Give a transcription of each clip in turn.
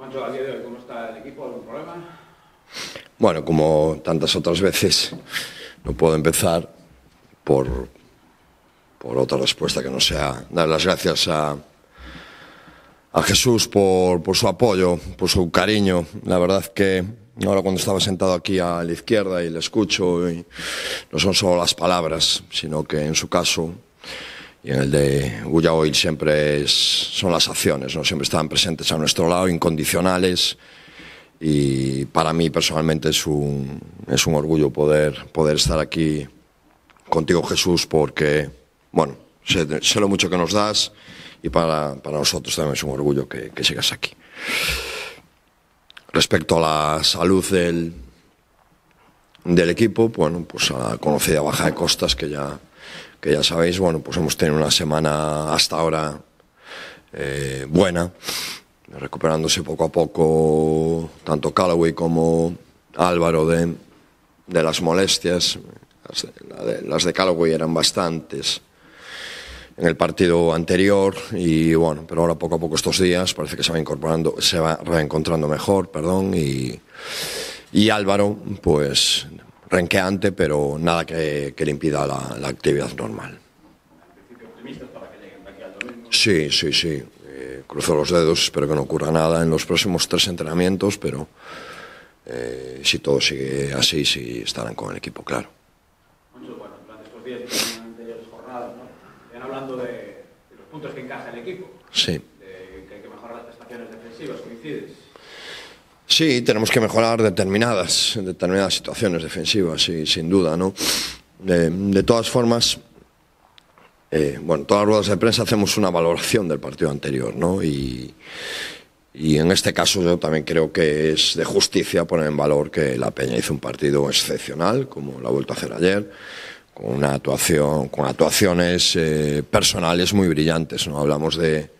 Juancho, a de hoy, ¿cómo está el equipo? ¿Algún problema? Bueno, como tantas otras veces, no puedo empezar por, por otra respuesta que no sea dar las gracias a, a Jesús por, por su apoyo, por su cariño. La verdad que ahora cuando estaba sentado aquí a la izquierda y le escucho, no son solo las palabras, sino que en su caso y en el de Ulla Oil siempre es, son las acciones, ¿no? siempre están presentes a nuestro lado, incondicionales. Y para mí personalmente es un, es un orgullo poder, poder estar aquí contigo, Jesús, porque, bueno, sé, sé lo mucho que nos das y para, para nosotros también es un orgullo que, que sigas aquí. Respecto a la salud del, del equipo, bueno, pues a la conocida baja de costas que ya, que ya sabéis, bueno, pues hemos tenido una semana hasta ahora eh, buena, recuperándose poco a poco tanto Callaway como Álvaro de, de las molestias. Las de, las eran bastantes en el partido anterior y bueno, pero ahora poco a poco estos días parece que se va incorporando, se va reencontrando mejor, perdón, y, y Álvaro, pues renqueante, pero nada que, que le impida la, la actividad normal. Sí, sí, sí. Eh, cruzo los dedos, espero que no ocurra nada en los próximos tres entrenamientos, pero eh, si todo sigue así, sí estarán con el equipo, claro. Sí, tenemos que mejorar determinadas, determinadas situaciones defensivas, sí, sin duda, ¿no? De, de todas formas, eh, bueno, todas las ruedas de prensa hacemos una valoración del partido anterior, ¿no? Y, y en este caso yo también creo que es de justicia poner en valor que la Peña hizo un partido excepcional, como lo ha vuelto a hacer ayer, con una actuación, con actuaciones eh, personales muy brillantes, ¿no? Hablamos de,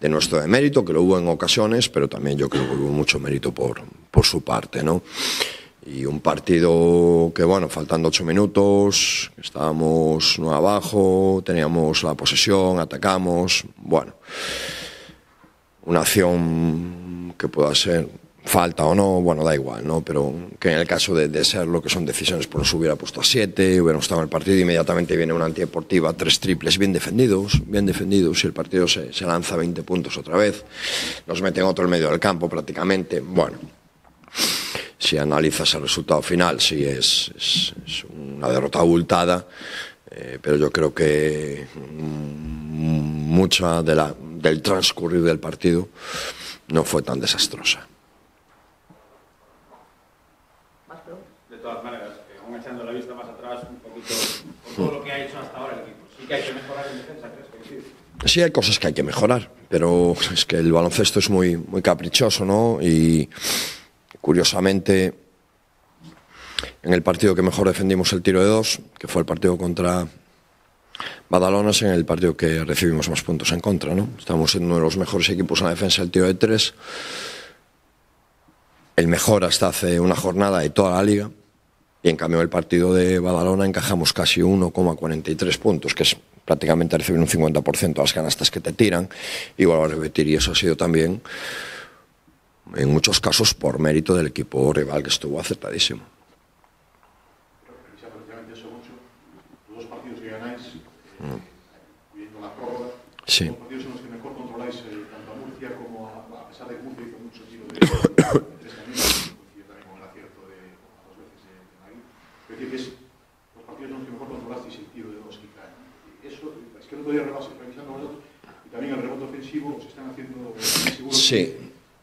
de nuestro de mérito, que lo hubo en ocasiones, pero también yo creo que hubo mucho mérito por, por su parte, ¿no? Y un partido que, bueno, faltando ocho minutos, estábamos no abajo, teníamos la posesión, atacamos, bueno, una acción que pueda ser falta o no, bueno, da igual, ¿no? Pero que en el caso de, ser lo que son decisiones, pues nos hubiera puesto a siete, hubiéramos estado en el partido, inmediatamente viene una antideportiva, tres triples bien defendidos, bien defendidos, y el partido se, se lanza 20 puntos otra vez, nos meten otro en medio del campo prácticamente, bueno, si analizas el resultado final, sí es una derrota abultada, eh, pero yo creo que mm, mucha de la, del transcurrir del partido no fue tan desastrosa. De todas maneras, eh, aún echando la vista más atrás, un poquito por todo lo que ha hecho hasta ahora el equipo. Sí que hay que mejorar en defensa, ¿crees que sí? Hay cosas que hay que mejorar, pero es que el baloncesto es muy, muy caprichoso, ¿no? Y curiosamente, en el partido que mejor defendimos el tiro de dos, que fue el partido contra Badalona, es en el partido que recibimos más puntos en contra, ¿no? Estamos en uno de los mejores equipos en la defensa del tiro de tres, el mejor hasta hace una jornada de toda la liga, y en cambio el partido de Badalona encajamos casi 1,43 puntos, que es prácticamente recibir un 50% de las canastas que te tiran, y vuelvo a repetir, y eso ha sido también, en muchos casos, por mérito del equipo rival que estuvo acertadísimo. Sí. Los partidos en los que mejor controláis eh, tanto a Murcia como a, a pesar de que Murcia hizo mucho tiro de tres caminos, coincidió también con el acierto de dos veces de, de Magui. Es decir, que es los partidos en los que mejor controlasteis el tiro de dos que caen. Eso, es que no podía rebasar revisando vosotros, y también el rebote ofensivo os están haciendo seguro Sí.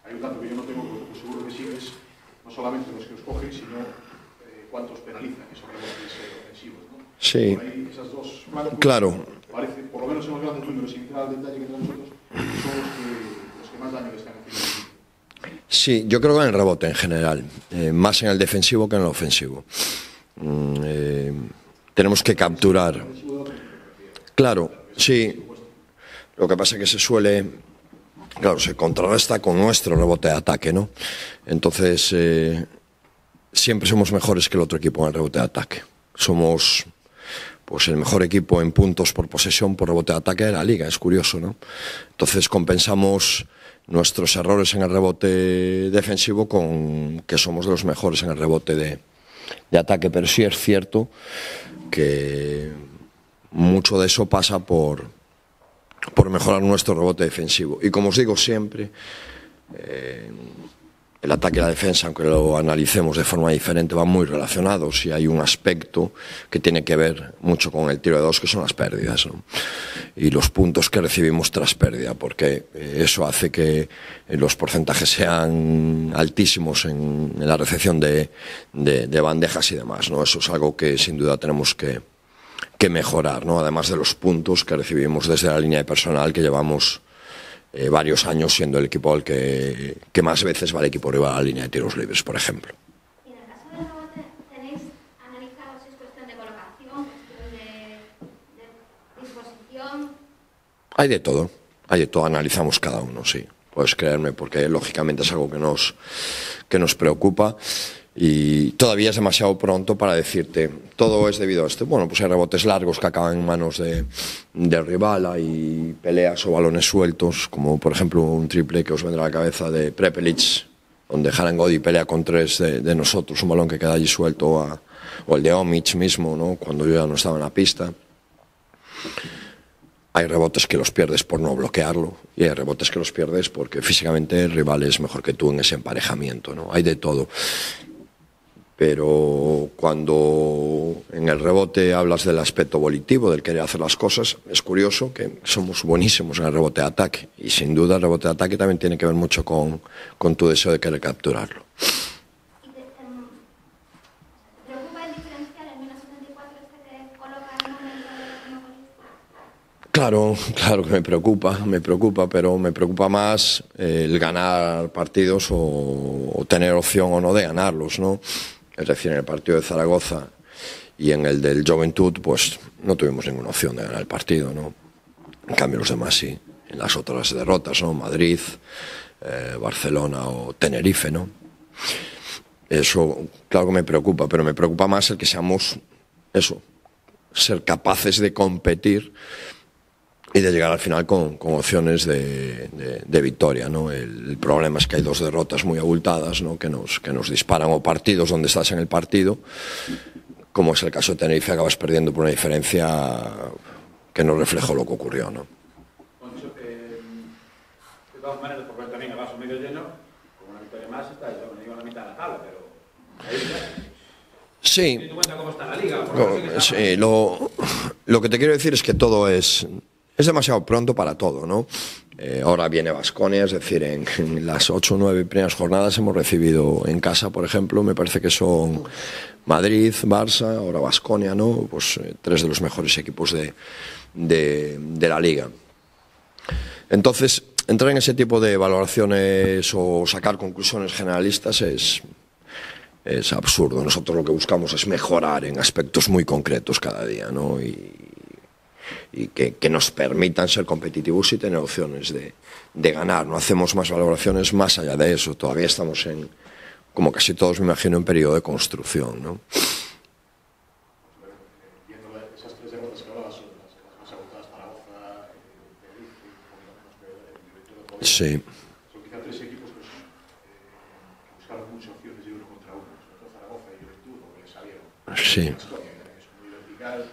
hay un dato que yo no tengo, pero seguro que sí es no solamente los que os cogen, sino eh, cuántos penalizan esos rebotes eh, ofensivos. ¿no? Sí. Por ahí esas dos flancos, Claro. parece, por lo menos en los grandes números, sin entrar al detalle que tenemos nosotros, son los que, los que más daño le están haciendo. Sí, yo creo que en el rebote en general, eh, más en el defensivo que en el ofensivo. Mm, eh, tenemos que capturar. Claro, sí. Lo que pasa es que se suele, claro, se contrarresta con nuestro rebote de ataque, ¿no? Entonces, eh, siempre somos mejores que el otro equipo en el rebote de ataque. Somos pues el mejor equipo en puntos por posesión por rebote de ataque de la liga, es curioso, ¿no? Entonces compensamos nuestros errores en el rebote defensivo con que somos los mejores en el rebote de, de ataque, pero sí es cierto que mucho de eso pasa por, por mejorar nuestro rebote defensivo. Y como os digo siempre, eh, el ataque y la defensa, aunque lo analicemos de forma diferente, van muy relacionados y hay un aspecto que tiene que ver mucho con el tiro de dos, que son las pérdidas ¿no? y los puntos que recibimos tras pérdida, porque eh, eso hace que eh, los porcentajes sean altísimos en, la recepción de, bandejas y demás. ¿no? Eso es algo que sin duda tenemos que, que mejorar, ¿no? además de los puntos que recibimos desde la línea de personal que llevamos eh, varios años siendo el equipo al que, que, más veces va el equipo rival a la línea de tiros libres, por ejemplo. Hay de todo, hay de todo, analizamos cada uno, sí. Puedes creerme, porque lógicamente es algo que nos, que nos preocupa y todavía es demasiado pronto para decirte todo es debido a esto. Bueno, pues hay rebotes largos que acaban en manos de, de rival, hay peleas o balones sueltos, como por ejemplo un triple que os vendrá a la cabeza de Prepelic, donde Harangodi pelea con tres de, nosotros, un balón que queda allí suelto, a, o el de Omic mismo, ¿no? cuando yo ya no estaba en la pista. Hay rebotes que los pierdes por no bloquearlo y hay rebotes que los pierdes porque físicamente el rival es mejor que tú en ese emparejamiento. ¿no? Hay de todo pero cuando en el rebote hablas del aspecto volitivo, del querer hacer las cosas, es curioso que somos buenísimos en el rebote de ataque. Y sin duda el rebote de ataque también tiene que ver mucho con, con tu deseo de querer capturarlo. ¿Y te, ¿te preocupa el diferencial en 1974 que coloca el momento de como Claro, claro que me preocupa, me preocupa, pero me preocupa más eh, el ganar partidos o, o tener opción o no de ganarlos, ¿no? Es decir, en el partido de Zaragoza y en el del Juventud, pues no tuvimos ninguna opción de ganar el partido, ¿no? En cambio, los demás sí. En las otras derrotas, ¿no? Madrid, eh, Barcelona o Tenerife, ¿no? Eso, claro que me preocupa, pero me preocupa más el que seamos, eso, ser capaces de competir y de llegar al final con, con opciones de, de, de victoria. ¿no? El, el, problema es que hay dos derrotas muy abultadas ¿no? que, nos, que nos disparan o partidos donde estás en el partido, como es el caso de Tenerife, acabas perdiendo por una diferencia que no reflejó lo que ocurrió. ¿no? Que, de todas maneras, también vaso medio lleno, con una victoria más, está me digo la mitad de la tabla, pero ahí. Sí. cuenta cómo está la liga? Sí, lo, lo que te quiero decir es que todo es es demasiado pronto para todo, ¿no? Eh, ahora viene Vasconia, es decir, en, las ocho o nueve primeras jornadas hemos recibido en casa, por ejemplo, me parece que son Madrid, Barça, ahora Vasconia, ¿no? Pues eh, tres de los mejores equipos de, de, de la liga. Entonces, entrar en ese tipo de valoraciones o sacar conclusiones generalistas es, es absurdo. Nosotros lo que buscamos es mejorar en aspectos muy concretos cada día, ¿no? Y, y que, que, nos permitan ser competitivos y tener opciones de, de, ganar. No hacemos más valoraciones más allá de eso. Todavía estamos en, como casi todos me imagino, en periodo de construcción. ¿no? Sí. Son quizá tres equipos que, buscaron muchas opciones de uno contra uno, Zaragoza y salieron. Sí. Es muy vertical,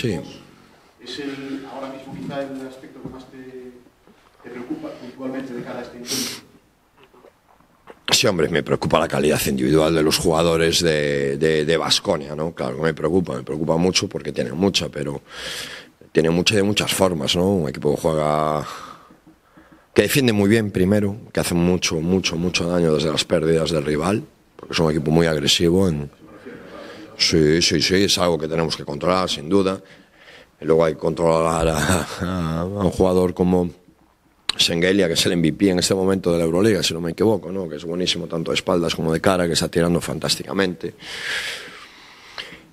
Sí. ¿Es el, ahora mismo quizá el aspecto que más te, te preocupa puntualmente de cara a este encuentro? Sí, hombre, me preocupa la calidad individual de los jugadores de Vasconia, de, de ¿no? Claro que me preocupa, me preocupa mucho porque tienen mucha, pero tiene mucha de muchas formas, ¿no? Un equipo que juega que defiende muy bien primero, que hace mucho, mucho, mucho daño desde las pérdidas del rival, porque es un equipo muy agresivo en, Sí, sí, sí, es algo que tenemos que controlar, sin duda. Y luego hay que controlar a, un jugador como Sengelia, que es el MVP en este momento de la Euroliga, si no me equivoco, ¿no? que es buenísimo tanto de espaldas como de cara, que está tirando fantásticamente.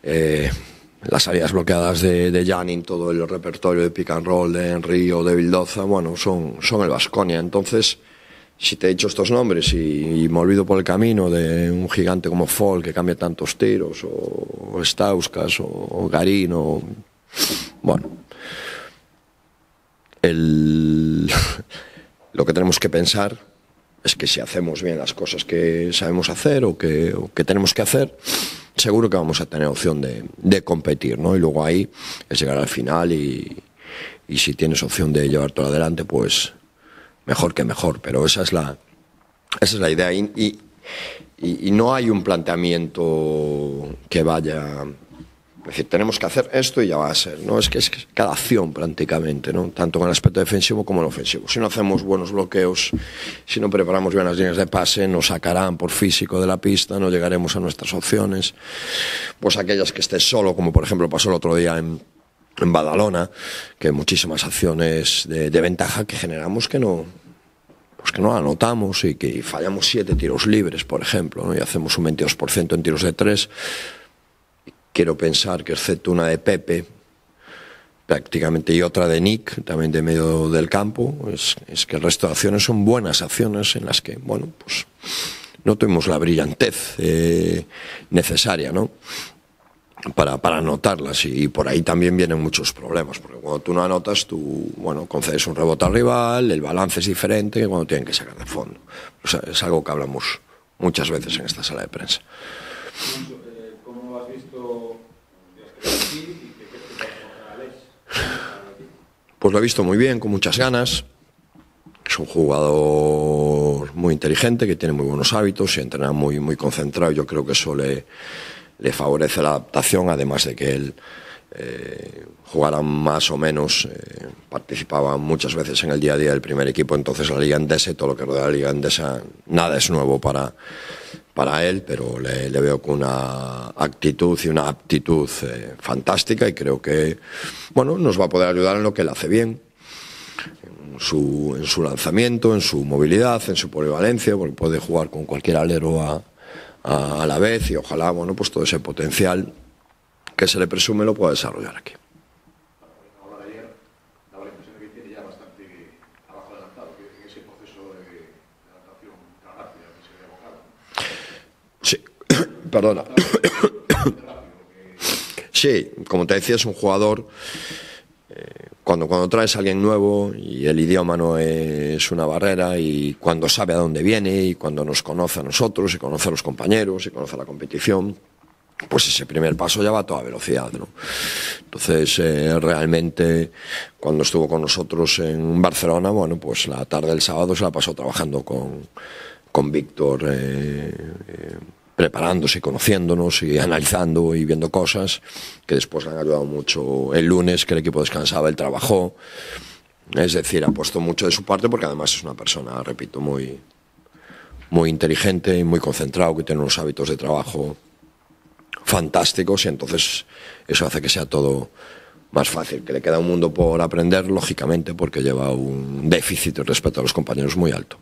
Eh, las salidas bloqueadas de, de Janin, todo el repertorio de pick and roll de Henry o de Vildoza, bueno, son, son el Vasconia. Entonces, si te he dicho estos nombres y, me olvido por el camino de un gigante como Fall que cambia tantos tiros, o, Stauskas, o, o o... Bueno. el, lo que tenemos que pensar es que si hacemos bien las cosas que sabemos hacer o que, que tenemos que hacer, seguro que vamos a tener opción de, de, competir, ¿no? Y luego ahí es llegar al final y, y si tienes opción de llevar todo adelante, pues mejor que mejor. Pero esa es la, esa es la idea. Y, y, no hay un planteamiento que vaya es decir, tenemos que hacer esto y ya va a ser, ¿no? Es que es cada acción prácticamente, ¿no? Tanto en el aspecto defensivo como en ofensivo. Si no hacemos buenos bloqueos, si no preparamos bien las líneas de pase, nos sacarán por físico de la pista, no llegaremos a nuestras opciones. Pues aquellas que estés solo, como por ejemplo pasó el otro día en, en Badalona, que muchísimas acciones de, de ventaja que generamos que no, pues que no anotamos y que fallamos siete tiros libres, por ejemplo, ¿no? y hacemos un 22% en tiros de tres, quiero pensar que excepto una de Pepe, prácticamente y otra de Nick, también de medio del campo, es, es, que el resto de acciones son buenas acciones en las que, bueno, pues no tuvimos la brillantez eh, necesaria, ¿no? Para, para anotarlas y, y, por ahí también vienen muchos problemas, porque cuando tú no anotas, tú, bueno, concedes un rebote al rival, el balance es diferente que cuando tienen que sacar de fondo. Es algo que hablamos muchas veces en esta sala de prensa. Pues lo he visto muy bien, con muchas ganas. Es un jugador muy inteligente, que tiene muy buenos hábitos, se entrena muy, muy concentrado. Yo creo que eso le, le favorece la adaptación, además de que él eh, jugara más o menos, eh, participaba muchas veces en el día a día del primer equipo. Entonces la Liga Endesa y todo lo que rodea la Liga Endesa, nada es nuevo para, para él, pero le, veo con una actitud y una aptitud eh, fantástica y creo que bueno, nos va a poder ayudar en lo que él hace bien, en su, en su lanzamiento, en su movilidad, en su polivalencia, porque puede jugar con cualquier alero a, a, la vez y ojalá bueno, pues todo ese potencial que se le presume lo pueda desarrollar aquí. Perdona. Sí, como te decía, es un jugador. Cuando, cuando traes a alguien nuevo y el idioma no es una barrera y cuando sabe a dónde viene y cuando nos conoce a nosotros y conoce a los compañeros y conoce a la competición, pues ese primer paso ya va a toda velocidad. ¿no? Entonces, eh, realmente, cuando estuvo con nosotros en Barcelona, bueno, pues la tarde del sábado se la pasó trabajando con, con Víctor. Eh, eh, preparándose, conociéndonos y analizando y viendo cosas que después le han ayudado mucho. El lunes que el equipo descansaba, él trabajó. Es decir, ha puesto mucho de su parte porque además es una persona, repito, muy, muy inteligente y muy concentrado, que tiene unos hábitos de trabajo fantásticos y entonces eso hace que sea todo más fácil, que le queda un mundo por aprender, lógicamente, porque lleva un déficit respecto a los compañeros muy alto.